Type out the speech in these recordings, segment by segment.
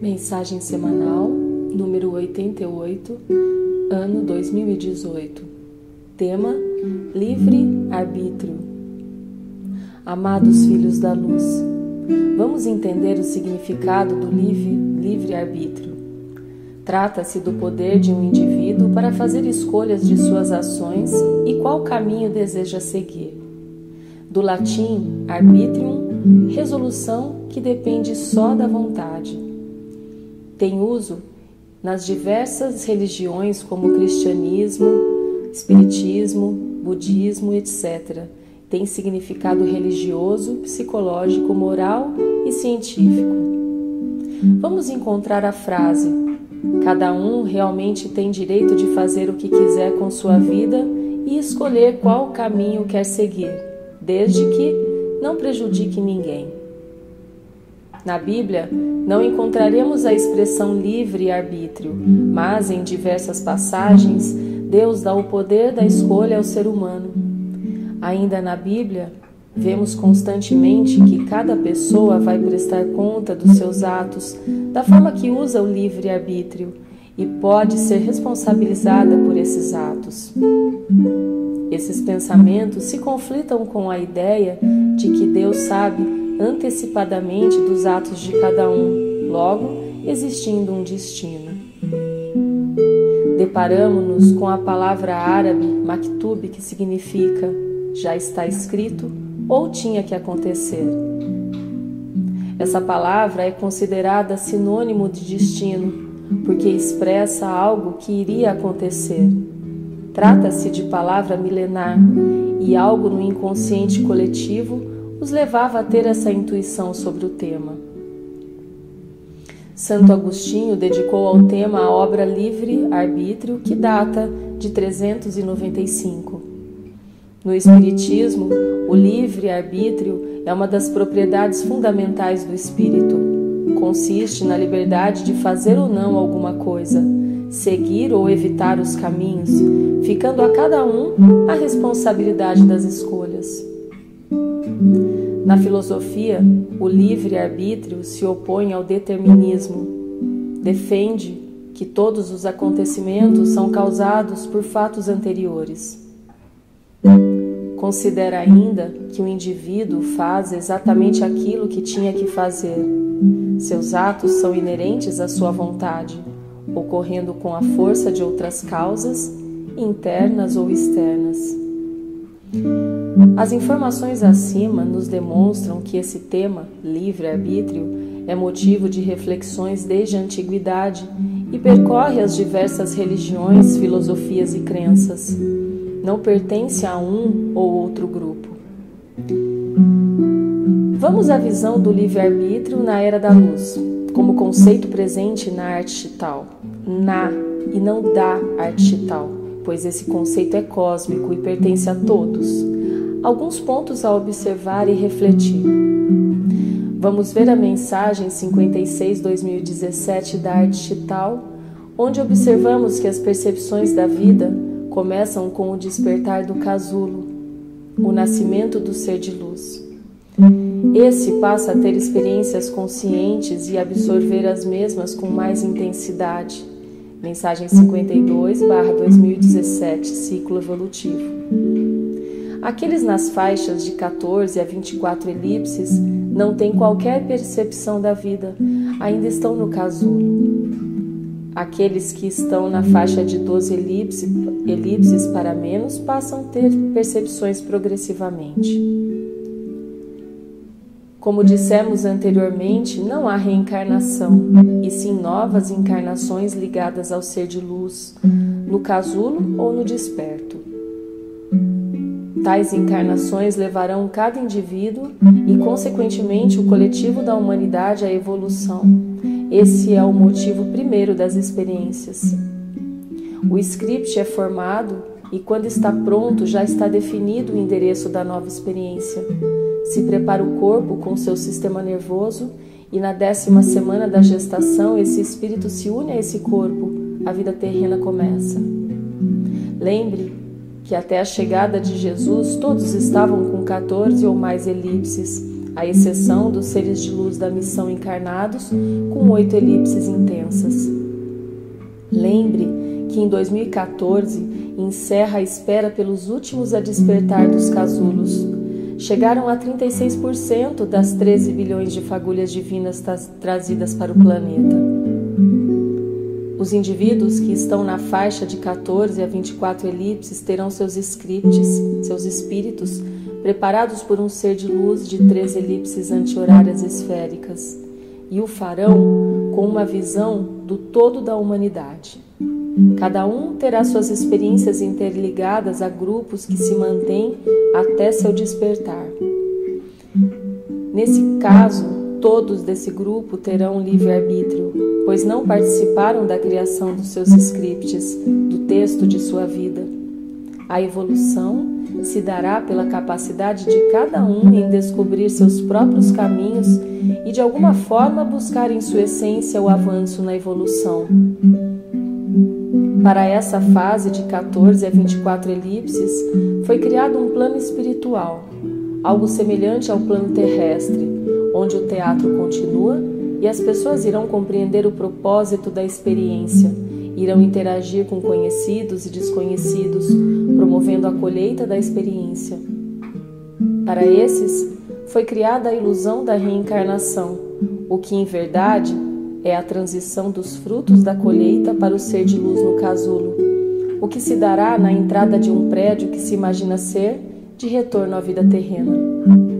Mensagem semanal número 88, ano 2018. Tema: Livre arbítrio. Amados filhos da luz, vamos entender o significado do livre, livre arbítrio. Trata-se do poder de um indivíduo para fazer escolhas de suas ações e qual caminho deseja seguir. Do latim arbitrium, resolução que depende só da vontade tem uso nas diversas religiões como cristianismo, espiritismo, budismo, etc. Tem significado religioso, psicológico, moral e científico. Vamos encontrar a frase: Cada um realmente tem direito de fazer o que quiser com sua vida e escolher qual caminho quer seguir, desde que não prejudique ninguém. Na Bíblia, não encontraremos a expressão livre-arbítrio, mas em diversas passagens, Deus dá o poder da escolha ao ser humano. Ainda na Bíblia, vemos constantemente que cada pessoa vai prestar conta dos seus atos, da forma que usa o livre-arbítrio e pode ser responsabilizada por esses atos. Esses pensamentos se conflitam com a ideia de que Deus sabe antecipadamente dos atos de cada um, logo existindo um destino. Deparamos-nos com a palavra árabe maktub, que significa já está escrito ou tinha que acontecer. Essa palavra é considerada sinônimo de destino, porque expressa algo que iria acontecer. Trata-se de palavra milenar e algo no inconsciente coletivo os levava a ter essa intuição sobre o tema. Santo Agostinho dedicou ao tema a obra Livre Arbítrio, que data de 395. No Espiritismo, o livre arbítrio é uma das propriedades fundamentais do espírito. Consiste na liberdade de fazer ou não alguma coisa, seguir ou evitar os caminhos, ficando a cada um a responsabilidade das escolhas. Na filosofia, o livre-arbítrio se opõe ao determinismo. Defende que todos os acontecimentos são causados por fatos anteriores. Considera ainda que o indivíduo faz exatamente aquilo que tinha que fazer. Seus atos são inerentes à sua vontade, ocorrendo com a força de outras causas, internas ou externas. As informações acima nos demonstram que esse tema, livre-arbítrio, é motivo de reflexões desde a antiguidade e percorre as diversas religiões, filosofias e crenças. Não pertence a um ou outro grupo. Vamos à visão do livre-arbítrio na Era da Luz, como conceito presente na arte chital. Na e não da arte chital pois esse conceito é cósmico e pertence a todos. Alguns pontos a observar e refletir. Vamos ver a mensagem 56-2017 da Arte Chital, onde observamos que as percepções da vida começam com o despertar do casulo, o nascimento do ser de luz. Esse passa a ter experiências conscientes e absorver as mesmas com mais intensidade Mensagem 52, barra 2017, ciclo evolutivo. Aqueles nas faixas de 14 a 24 elipses não têm qualquer percepção da vida, ainda estão no casulo. Aqueles que estão na faixa de 12 elipses, elipses para menos passam a ter percepções progressivamente. Como dissemos anteriormente, não há reencarnação, e sim novas encarnações ligadas ao ser de luz, no casulo ou no desperto. Tais encarnações levarão cada indivíduo e, consequentemente, o coletivo da humanidade à evolução. Esse é o motivo primeiro das experiências. O script é formado e, quando está pronto, já está definido o endereço da nova experiência. Se prepara o corpo com seu sistema nervoso e, na décima semana da gestação, esse espírito se une a esse corpo, a vida terrena começa. Lembre que até a chegada de Jesus todos estavam com 14 ou mais elipses, à exceção dos seres de luz da missão encarnados, com oito elipses intensas. Lembre que em 2014 encerra a espera pelos últimos a despertar dos casulos. Chegaram a 36% das 13 bilhões de fagulhas divinas trazidas para o planeta. Os indivíduos que estão na faixa de 14 a 24 elipses terão seus scripts, seus espíritos, preparados por um ser de luz de três elipses anti-horárias esféricas, e o farão com uma visão do todo da humanidade. Cada um terá suas experiências interligadas a grupos que se mantêm até seu despertar. Nesse caso, todos desse grupo terão livre-arbítrio, pois não participaram da criação dos seus scripts, do texto de sua vida. A evolução se dará pela capacidade de cada um em descobrir seus próprios caminhos e, de alguma forma, buscar em sua essência o avanço na evolução. Para essa fase de 14 a 24 elipses, foi criado um plano espiritual, algo semelhante ao plano terrestre, onde o teatro continua e as pessoas irão compreender o propósito da experiência, irão interagir com conhecidos e desconhecidos, promovendo a colheita da experiência. Para esses, foi criada a ilusão da reencarnação, o que em verdade é a transição dos frutos da colheita para o ser de luz no casulo, o que se dará na entrada de um prédio que se imagina ser de retorno à vida terrena.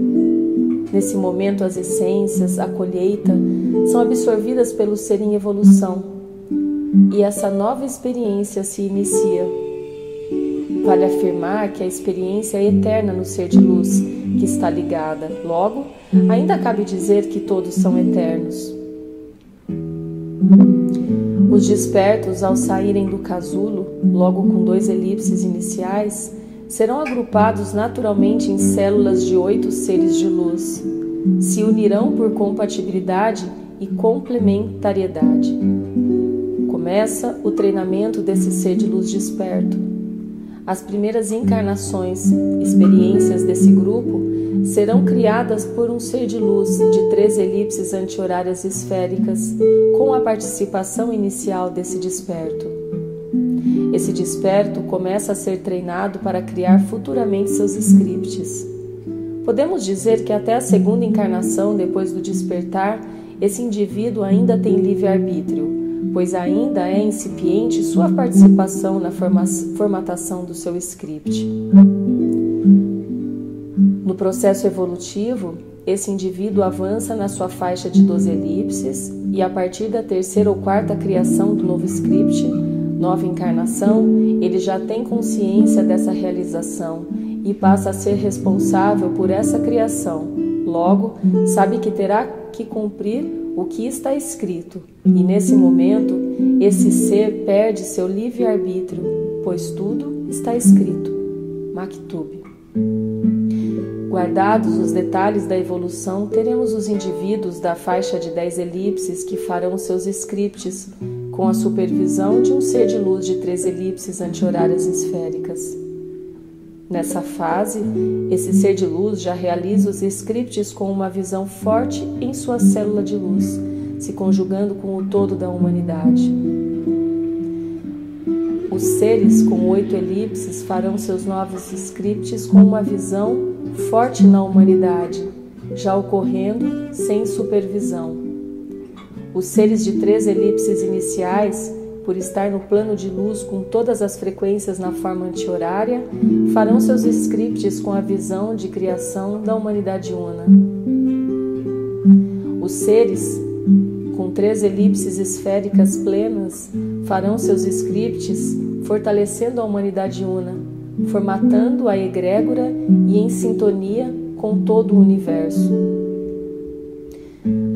Nesse momento, as essências, a colheita, são absorvidas pelo ser em evolução e essa nova experiência se inicia. Vale afirmar que a experiência é eterna no ser de luz que está ligada. Logo, ainda cabe dizer que todos são eternos. Os despertos, ao saírem do casulo, logo com dois elipses iniciais, serão agrupados naturalmente em células de oito seres de luz. Se unirão por compatibilidade e complementariedade. Começa o treinamento desse ser de luz desperto. As primeiras encarnações, experiências desse grupo serão criadas por um ser de luz de três elipses anti-horárias esféricas, com a participação inicial desse desperto. Esse desperto começa a ser treinado para criar futuramente seus scripts. Podemos dizer que até a segunda encarnação depois do despertar, esse indivíduo ainda tem livre-arbítrio, pois ainda é incipiente sua participação na formatação do seu script. No processo evolutivo, esse indivíduo avança na sua faixa de 12 elipses e, a partir da terceira ou quarta criação do novo script, nova encarnação, ele já tem consciência dessa realização e passa a ser responsável por essa criação. Logo, sabe que terá que cumprir o que está escrito, e nesse momento, esse ser perde seu livre-arbítrio, pois tudo está escrito. Maktub. Guardados os detalhes da evolução, teremos os indivíduos da faixa de 10 elipses que farão seus scripts com a supervisão de um ser de luz de três elipses anti-horárias esféricas. Nessa fase, esse ser de luz já realiza os scripts com uma visão forte em sua célula de luz, se conjugando com o todo da humanidade. Os seres com oito elipses farão seus novos scripts com uma visão forte na humanidade, já ocorrendo sem supervisão. Os seres de três elipses iniciais, por estar no plano de luz com todas as frequências na forma anti-horária, farão seus scripts com a visão de criação da humanidade una. Os seres com três elipses esféricas plenas farão seus scripts fortalecendo a humanidade una formatando a egrégora e em sintonia com todo o universo.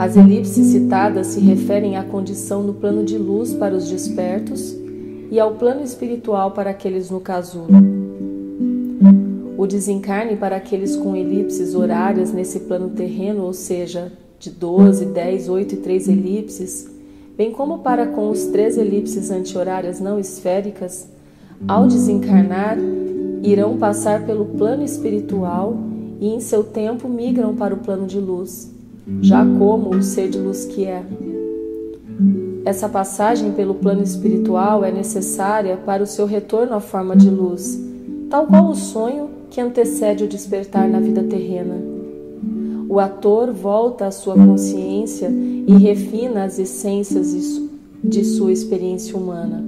As elipses citadas se referem à condição no plano de luz para os despertos e ao plano espiritual para aqueles no casulo. O desencarne para aqueles com elipses horárias nesse plano terreno, ou seja, de 12, 10, 8 e 3 elipses, bem como para com os três elipses anti-horárias não esféricas, ao desencarnar, irão passar pelo plano espiritual e em seu tempo migram para o plano de luz, já como o ser de luz que é. Essa passagem pelo plano espiritual é necessária para o seu retorno à forma de luz, tal qual o sonho que antecede o despertar na vida terrena. O ator volta à sua consciência e refina as essências de sua experiência humana.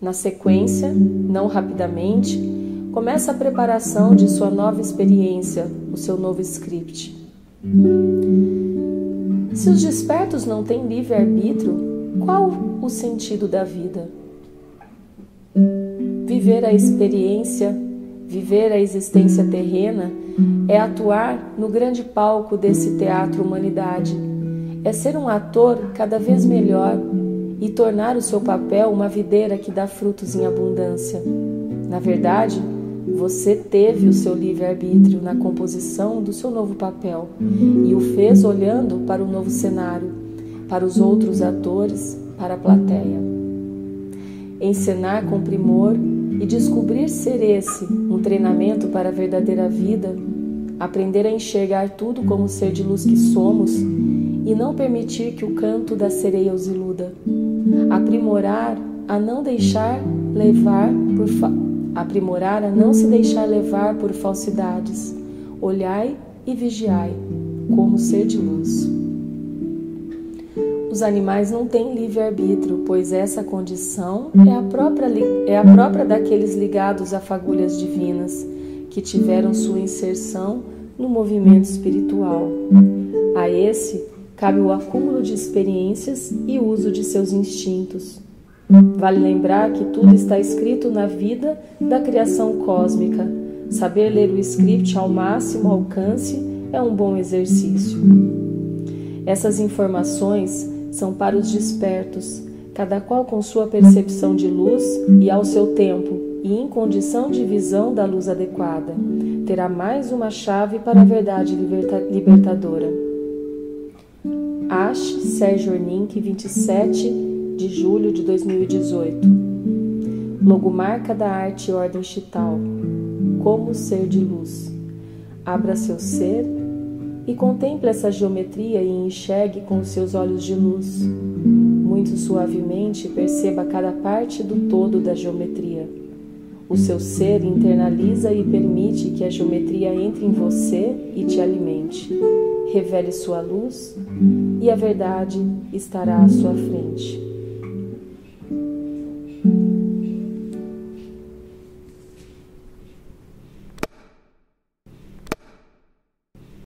Na sequência, não rapidamente, começa a preparação de sua nova experiência, o seu novo script. Se os despertos não têm livre-arbítrio, qual o sentido da vida? Viver a experiência, viver a existência terrena, é atuar no grande palco desse teatro humanidade, é ser um ator cada vez melhor e tornar o seu papel uma videira que dá frutos em abundância. Na verdade, você teve o seu livre-arbítrio na composição do seu novo papel e o fez olhando para o novo cenário, para os outros atores, para a plateia. Encenar com primor e descobrir ser esse um treinamento para a verdadeira vida, aprender a enxergar tudo como ser de luz que somos e não permitir que o canto da sereia os iluda. Aprimorar a não deixar levar por aprimorar a não se deixar levar por falsidades. Olhai e vigiai, como ser de luz. Os animais não têm livre-arbítrio, pois essa condição é a, própria, é a própria daqueles ligados a fagulhas divinas, que tiveram sua inserção no movimento espiritual. A esse cabe o acúmulo de experiências e uso de seus instintos. Vale lembrar que tudo está escrito na vida da criação cósmica. Saber ler o script ao máximo alcance é um bom exercício. Essas informações são para os despertos, cada qual com sua percepção de luz e ao seu tempo, e em condição de visão da luz adequada, terá mais uma chave para a verdade liberta libertadora. Ash Sérgio Ornink, 27 de julho de 2018. Logomarca da arte Ordem Chital. Como ser de luz. Abra seu ser e contemple essa geometria e enxergue com seus olhos de luz. Muito suavemente perceba cada parte do todo da geometria. O seu ser internaliza e permite que a geometria entre em você e te alimente. Revele sua luz e a verdade estará à sua frente.